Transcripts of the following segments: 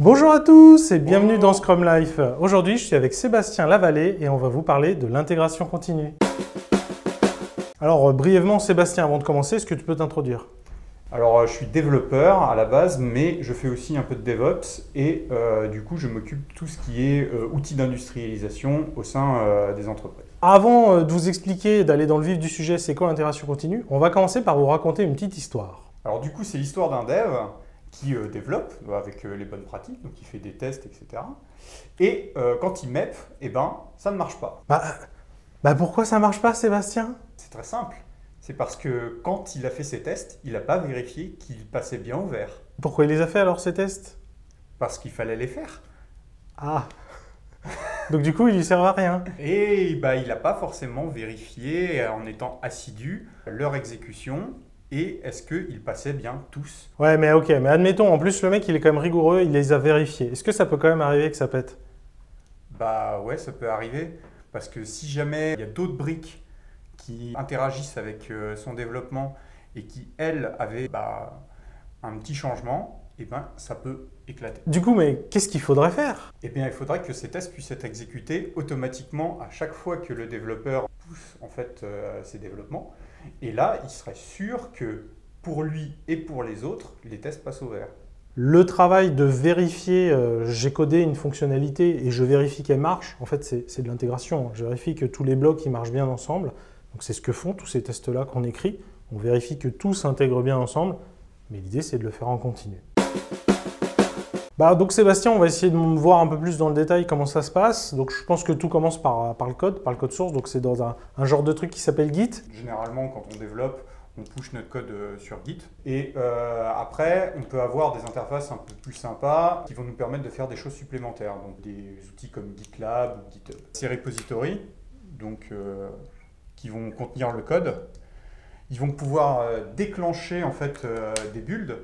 Bonjour à tous et bienvenue dans Scrum Life. Aujourd'hui, je suis avec Sébastien Lavallée et on va vous parler de l'intégration continue. Alors, euh, brièvement, Sébastien, avant de commencer, est-ce que tu peux t'introduire? Alors, euh, je suis développeur à la base, mais je fais aussi un peu de DevOps et euh, du coup, je m'occupe de tout ce qui est euh, outils d'industrialisation au sein euh, des entreprises. Avant de vous expliquer d'aller dans le vif du sujet, c'est quoi l'intégration continue, on va commencer par vous raconter une petite histoire. Alors, du coup, c'est l'histoire d'un dev qui euh, développe euh, avec euh, les bonnes pratiques, donc il fait des tests, etc. Et quand il MEP, eh ben, ça ne marche pas. Bah, bah pourquoi ça marche pas, Sébastien? C'est très simple. C'est parce que quand il a fait ses tests, il n'a pas vérifié qu'il passait bien au vert. Pourquoi il les a fait alors ces tests? Parce qu'il fallait les faire. Ah Donc du coup, il lui servent à rien. Et bah, il n'a pas forcément vérifié en étant assidu leur exécution et est-ce qu'ils passaient bien tous? Ouais, mais ok, mais admettons, en plus, le mec, il est quand même rigoureux, il les a vérifiés. Est-ce que ça peut quand même arriver que ça pète? Bah ouais, ça peut arriver parce que si jamais il y a d'autres briques qui interagissent avec euh, son développement et qui, elles, avaient bah, un petit changement, et ben ça peut éclater. Du coup, mais qu'est-ce qu'il faudrait faire? Eh bien, il faudrait que ces tests puissent être exécutés automatiquement à chaque fois que le développeur en fait euh, ses développements. Et là, il serait sûr que pour lui et pour les autres, les tests passent au vert. Le travail de vérifier, euh, j'ai codé une fonctionnalité et je vérifie qu'elle marche, en fait, c'est c'est de l'intégration. Je vérifie que tous les blocs ils marchent bien ensemble. Donc, c'est ce que font tous ces tests-là qu'on écrit. On vérifie que tout s'intègre bien ensemble, mais l'idée, c'est de le faire en continu. Bah, donc Sébastien, on va essayer de voir un peu plus dans le détail comment ça se passe. Donc je pense que tout commence par, par le code, par le code source. Donc c'est dans un, genre de truc qui s'appelle Git. Généralement, quand on développe, on push notre code euh, sur Git. Et euh, après, on peut avoir des interfaces un peu plus sympas qui vont nous permettre de faire des choses supplémentaires. Donc des outils comme GitLab ou GitHub. Ces repositories, euh, qui vont contenir le code, ils vont pouvoir euh, déclencher en fait euh, des builds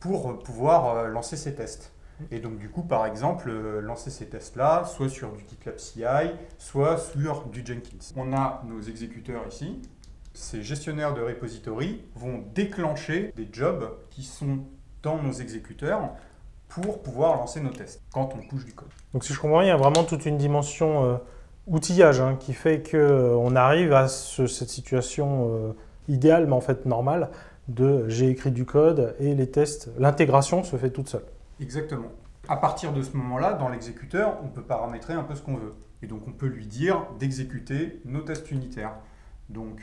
pour pouvoir euh, lancer ces tests. Et donc du coup, par exemple, euh, lancer ces tests-là, soit sur du GitLab CI, soit sur du Jenkins. On a nos exécuteurs ici. Ces gestionnaires de repository vont déclencher des jobs qui sont dans nos exécuteurs pour pouvoir lancer nos tests quand on touche du code. Donc si je comprends bien, il y a vraiment toute une dimension euh, outillage hein, qui fait qu'on arrive à ce- cette situation euh, idéale, mais en fait normale, de j'ai écrit du code et les tests, l'intégration se fait toute seule. Exactement. À partir de ce moment-là, dans l'exécuteur, on peut paramétrer un peu ce qu'on veut. Et donc on peut lui dire d'exécuter nos tests unitaires. Donc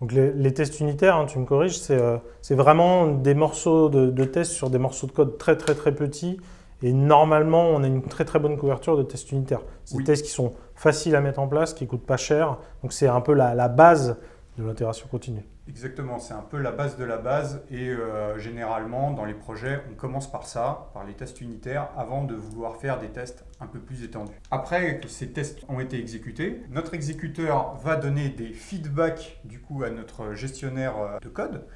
Donc les, les tests unitaires, hein, tu me corriges, c'est euh, vraiment des morceaux de, de tests sur des morceaux de code très très très petits. Et normalement, on a une très très bonne couverture de tests unitaires. C'est Oui. des tests qui sont faciles à mettre en place, qui coûtent pas cher. Donc c'est un peu la, la base de l'intégration continue. Exactement, c'est un peu la base de la base et euh, généralement dans les projets on commence par ça, par les tests unitaires avant de vouloir faire des tests un peu plus étendus. Après que ces tests ont été exécutés, notre exécuteur va donner des feedbacks du coup à notre gestionnaire euh, de code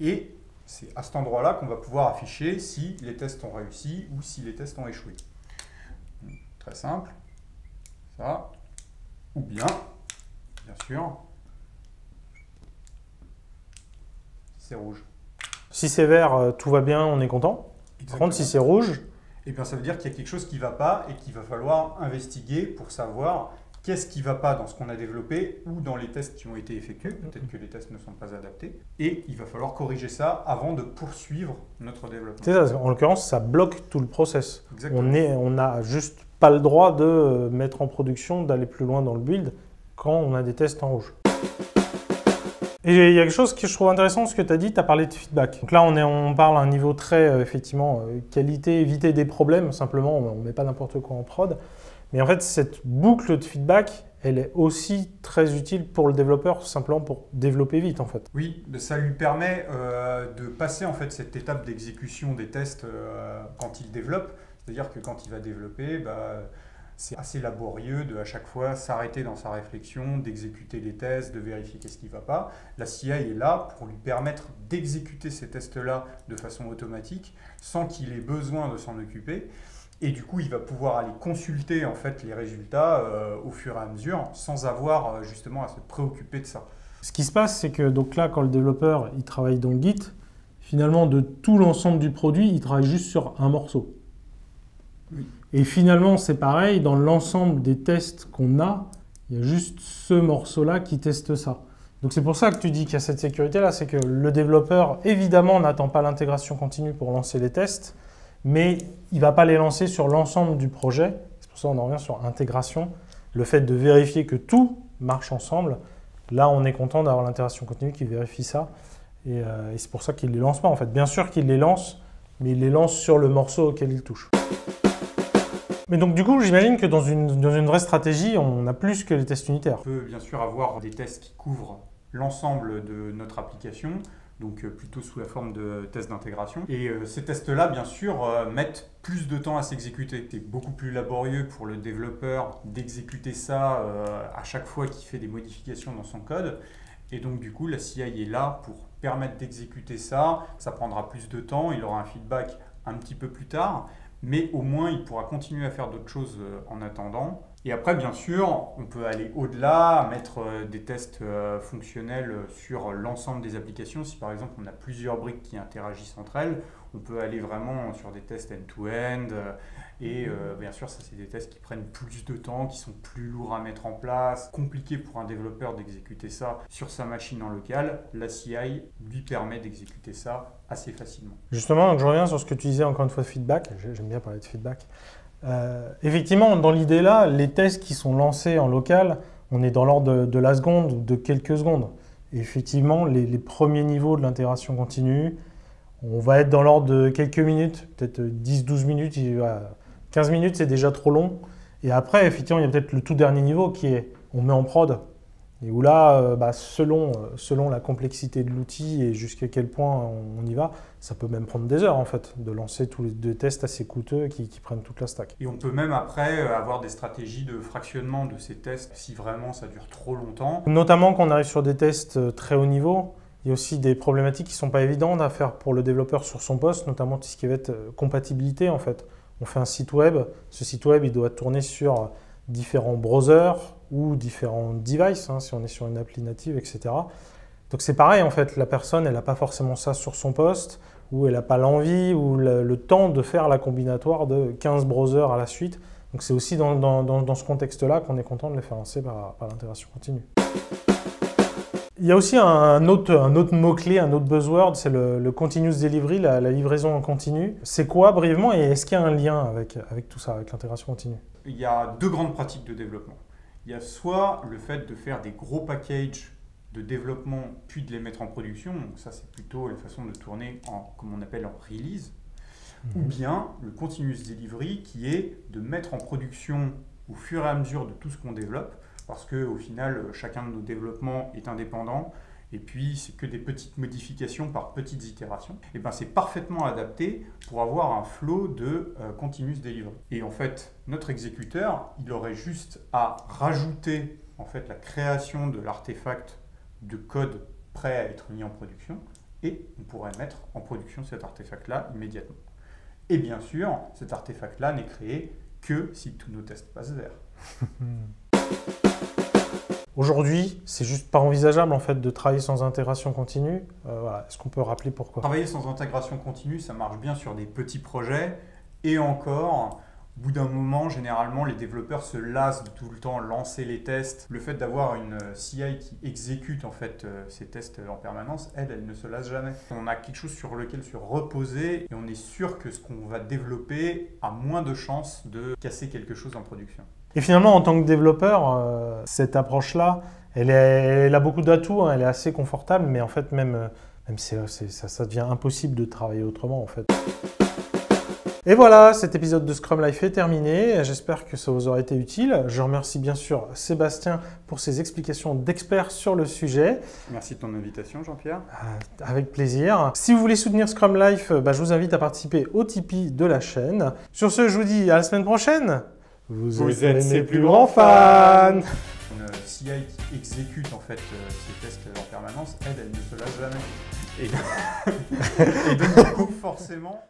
et c'est à cet endroit-là qu'on va pouvoir afficher si les tests ont réussi ou si les tests ont échoué. Donc, Très simple, ça, ou bien, bien sûr, c'est rouge. Si c'est vert, euh, tout va bien, on est content. Par contre, si c'est rouge, Eh bien, ça veut dire qu'il y a quelque chose qui ne va pas et qu'il va falloir investiguer pour savoir qu'est-ce qui ne va pas dans ce qu'on a développé ou dans les tests qui ont été effectués. Peut-être que les tests ne sont pas adaptés. Et il va falloir corriger ça avant de poursuivre notre développement. c'est ça. En l'occurrence, ça bloque tout le process. Exactement. On est, on n'a juste pas le droit de euh, mettre en production, d'aller plus loin dans le build quand on a des tests en rouge. Et il y a quelque chose que je trouve intéressant, ce que tu as dit, tu as parlé de feedback. Donc là, on, est, on parle à un niveau très, euh, effectivement, euh, qualité, éviter des problèmes, simplement, on ne met pas n'importe quoi en prod. Mais en fait, cette boucle de feedback, elle est aussi très utile pour le développeur, simplement pour développer vite, en fait. Oui, ça lui permet euh, de passer en fait cette étape d'exécution des tests quand il développe. C'est-à-dire que quand il va développer, bah, c'est assez laborieux de à chaque fois s'arrêter dans sa réflexion, d'exécuter les tests, de vérifier qu'est-ce qui ne va pas. La CI est là pour lui permettre d'exécuter ces tests-là de façon automatique sans qu'il ait besoin de s'en occuper. Et du coup, il va pouvoir aller consulter en fait les résultats euh, au fur et à mesure sans avoir euh, justement à se préoccuper de ça. Ce qui se passe, c'est que donc là, quand le développeur il travaille dans Git, finalement, de tout l'ensemble du produit, il travaille juste sur un morceau. Et finalement, c'est pareil, dans l'ensemble des tests qu'on a, il y a juste ce morceau-là qui teste ça. Donc c'est pour ça que tu dis qu'il y a cette sécurité-là, c'est que le développeur, évidemment, n'attend pas l'intégration continue pour lancer les tests, mais il ne va pas les lancer sur l'ensemble du projet. C'est pour ça qu'on en revient sur intégration. Le fait de vérifier que tout marche ensemble, là on est content d'avoir l'intégration continue qui vérifie ça. Et, euh, et c'est pour ça qu'il ne les lance pas en fait. Bien sûr qu'il les lance, mais il les lance sur le morceau auquel il touche. Mais donc du coup, j'imagine que dans une, dans une vraie stratégie, on a plus que les tests unitaires. On peut bien sûr avoir des tests qui couvrent l'ensemble de notre application, donc euh, plutôt sous la forme de tests d'intégration. Et euh, ces tests-là, bien sûr, euh, mettent plus de temps à s'exécuter. C'est beaucoup plus laborieux pour le développeur d'exécuter ça à chaque fois qu'il fait des modifications dans son code. Et donc du coup, la CI est là pour permettre d'exécuter ça. Ça prendra plus de temps, il aura un feedback un petit peu plus tard, mais au moins il pourra continuer à faire d'autres choses euh, en attendant. Et après, bien sûr, on peut aller au-delà, mettre euh, des tests euh, fonctionnels sur l'ensemble des applications. Si par exemple on a plusieurs briques qui interagissent entre elles, on peut aller vraiment sur des tests end-to-end. Et bien sûr, ça, c'est des tests qui prennent plus de temps, qui sont plus lourds à mettre en place, compliqué pour un développeur d'exécuter ça sur sa machine en local. La CI lui permet d'exécuter ça assez facilement. Justement, je reviens sur ce que tu disais encore une fois de feedback. J'aime bien parler de feedback. Euh, effectivement, dans l'idée là, les tests qui sont lancés en local, on est dans l'ordre de, la seconde ou de quelques secondes. Effectivement, les, premiers niveaux de l'intégration continue, on va être dans l'ordre de quelques minutes, peut-être 10-12 minutes. 15 minutes, c'est déjà trop long. Et après, effectivement, il y a peut-être le tout dernier niveau qui est on met en prod. Et où là, euh, bah, selon, euh, selon la complexité de l'outil et jusqu'à quel point on y va, ça peut même prendre des heures en fait, de lancer tous les deux tests assez coûteux qui, prennent toute la stack. Et on peut même après euh, avoir des stratégies de fractionnement de ces tests si vraiment ça dure trop longtemps. Notamment quand on arrive sur des tests très haut niveau, il y a aussi des problématiques qui ne sont pas évidentes à faire pour le développeur sur son poste, notamment tout ce qui va être compatibilité en fait. On fait un site web, ce site web il doit tourner sur différents browsers ou différents devices, hein, si on est sur une appli native, etc. Donc c'est pareil, en fait, la personne, elle n'a pas forcément ça sur son poste, ou elle n'a pas l'envie ou le, temps de faire la combinatoire de 15 browsers à la suite. Donc c'est aussi dans, dans, ce contexte-là qu'on est content de les faire lancer par, l'intégration continue. Il y a aussi un autre, un autre mot-clé, un autre buzzword, c'est le, continuous delivery, la, la, livraison en continu. C'est quoi brièvement et est-ce qu'il y a un lien avec, avec tout ça, avec l'intégration continue? Il y a deux grandes pratiques de développement. Il y a soit le fait de faire des gros packages de développement puis de les mettre en production, donc ça c'est plutôt la façon de tourner en, comme on appelle en release, ou mhm. bien le continuous delivery qui est de mettre en production au fur et à mesure de tout ce qu'on développe, parce qu'au final chacun de nos développements est indépendant, et puis c'est que des petites modifications par petites itérations, et ben c'est parfaitement adapté pour avoir un flow de euh, continuous delivery. Et en fait, notre exécuteur, il aurait juste à rajouter en fait la création de l'artefact de code prêt à être mis en production, et on pourrait mettre en production cet artefact-là immédiatement. Et bien sûr, cet artefact-là n'est créé que si tous nos tests passent vers. Aujourd'hui, c'est juste pas envisageable en fait de travailler sans intégration continue. Euh, Est-ce qu'on peut rappeler pourquoi? Travailler sans intégration continue, ça marche bien sur des petits projets et encore. Au bout d'un moment, généralement, les développeurs se lassent de tout le temps lancer les tests. Le fait d'avoir une euh, CI qui exécute en fait euh, ces tests en permanence, elle, elle ne se lasse jamais. On a quelque chose sur lequel se reposer et on est sûr que ce qu'on va développer a moins de chances de casser quelque chose en production. Et finalement, en tant que développeur, euh, cette approche-là, elle, elle, a beaucoup d'atouts, hein, elle est assez confortable, mais en fait, même, euh, même ça, ça devient impossible de travailler autrement, en fait. Et voilà, cet épisode de Scrum Life est terminé. J'espère que ça vous aura été utile. Je remercie bien sûr Sébastien pour ses explications d'expert sur le sujet. Merci de ton invitation, Jean-Pierre. Euh, avec plaisir. Si vous voulez soutenir Scrum Life, bah, je vous invite à participer au Tipeee de la chaîne. Sur ce, je vous dis à la semaine prochaine. Vous, êtes, ses plus grands fans Une CI qui exécute en fait euh, ces tests en permanence, elle, elle ne se lâche jamais. Et, et donc, du coup, forcément...